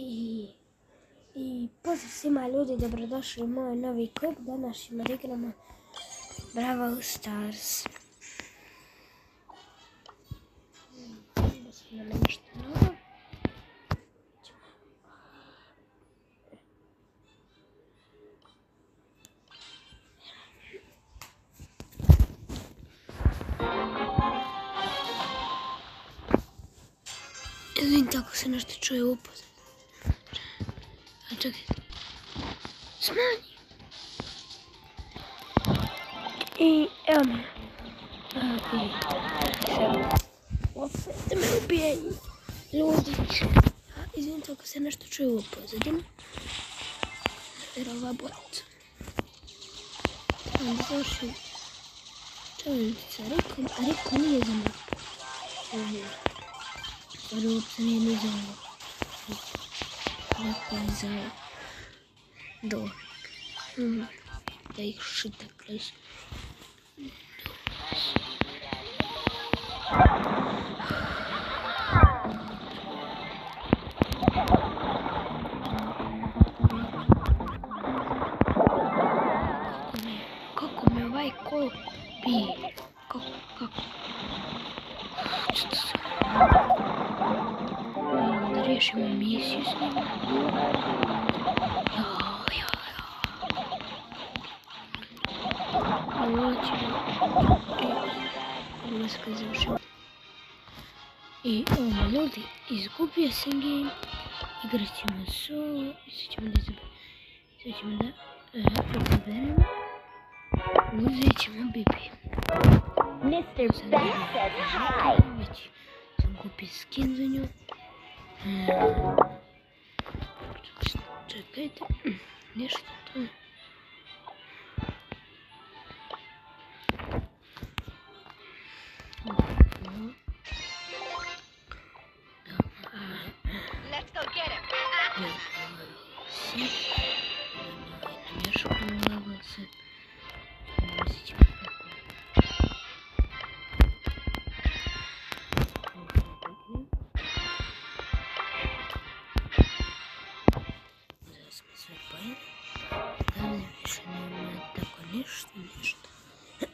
I, i pozdrav svima ljudi, dobrodošli u moj novi klub. Danas ćemo da igramo Brawl Stars. Nešto novo. Izvinite ako se nešto čuje u pozadini. A čekaj. Smanji. I evo me. Opet me ubije ludić. Izvinite ako se nešto čuje u pozadini. Jer ova bojica. Onda završim challenge sa Rikom, a Riko nije za mapu. Ovdje. Stvari uopće nije ni za ovo. Не знаю. Да. Я их шить так красиво. решим миссию с ним. Он сказал, что... И он из изгубил Сергей. Играть ему соло. И с этим не забыл. С этим, да? Э, вот за этим Биби. Мистер Бэк, Там купить скин за него. Чекайте. Не что-то. Let's go get him.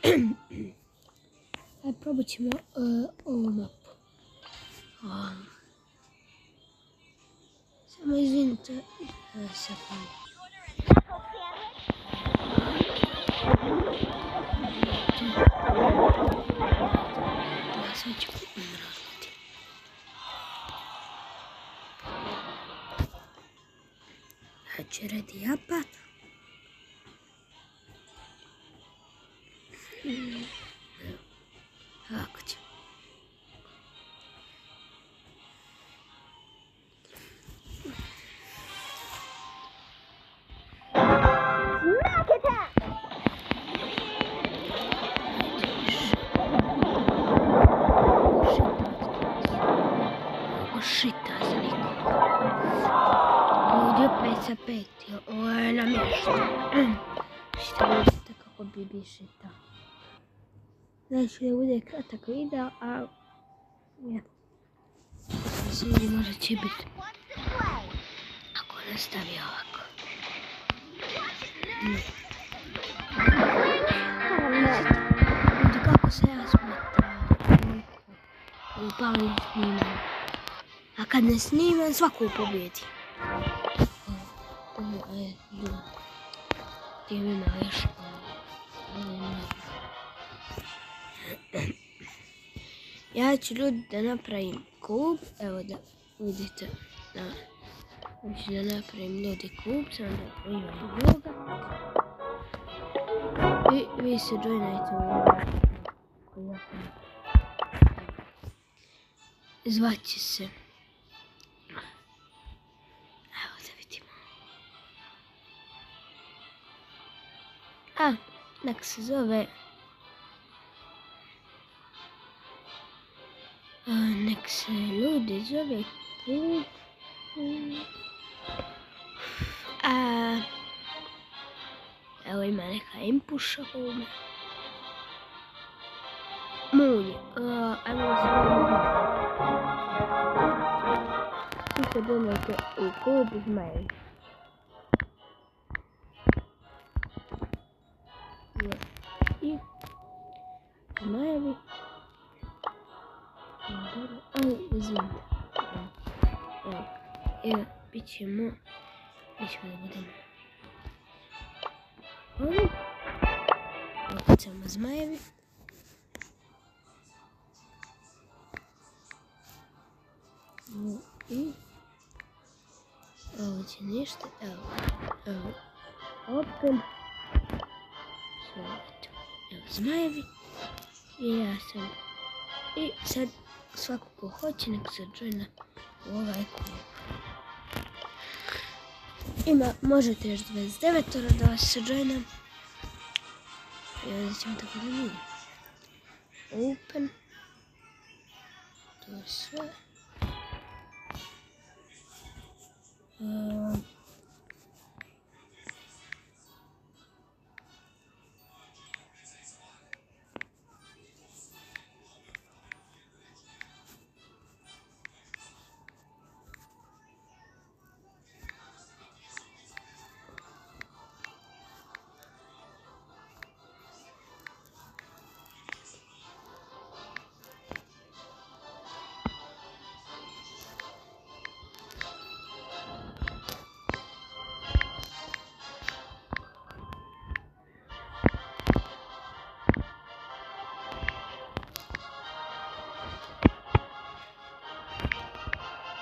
I probably should uh, warm up. Um, some isn't uh, something. Nasıl çıkıp merak ettim. Sa peti. Ovo je na mjestu. Šta mislite kako bi bi šita? Znači da bude kratak video, a... Ja. Se vidimo da će biti. Ako nastavi ovako. Kako se ja smatram. Upavim snimam. A kad ne snimam, svako pobjedi. Da. Ti ima još Ja ću ljudi da napravim klub, evo da vidite da Hoću da napravim ljudi klub, samo da imam yoga. I vi se joinajte u ovo. koji ja sam Zvaće se. haksızı ve Nexelo déjà avec Ah Ah oui, mais elle est quand même poussée. Muy, euh, allons-y. C'est bon, mais c'est au cours de Майами. Ой, извините. Я почему? Почему не будем? Ой. Вот это мы с Майами. Ну и... Вот, нечто... Э, Опен. Все, вот. Я с Майами. I ja sam, i sad svako ko hoće nek se joina u ovaj klub. Ima, možete još 29 da vas se joinam. I onda ćemo tako da vidimo. Open. To je sve. Ehm.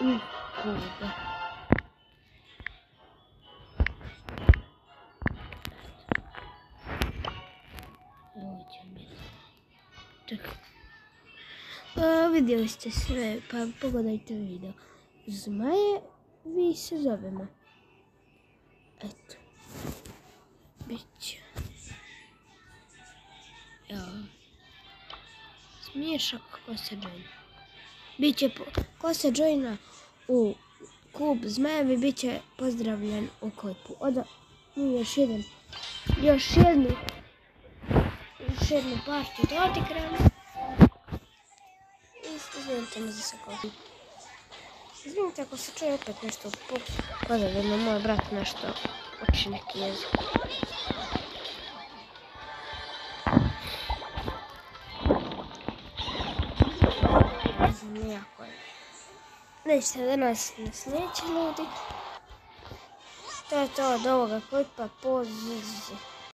Biti. Čekaj. A, vidjeli ste sve, pa pogledajte video. Zmaje vi se zovemo. Eto. Biće. Evo. Smiješak joina. Biće, ko se joina u klub Zmajevi, bit će pozdravljen u klipu. Oda, mi još jedan, još jednu, još jednu partiju da. I izvinite me za sekundu. Ako se čuje opet nešto po pozadinu, moj brat nešto uči neki jezik. Nećete da nas ne sljedeći ljudi. To je to od ovoga klipa. Pozdrav.